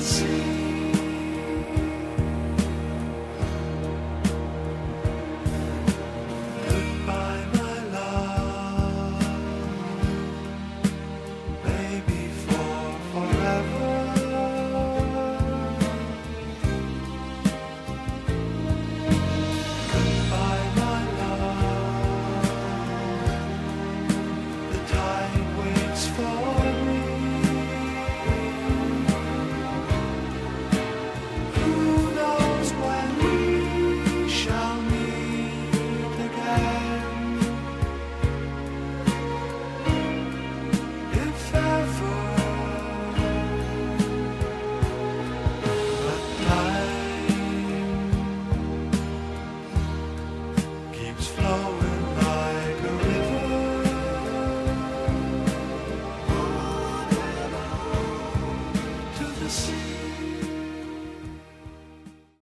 see. see.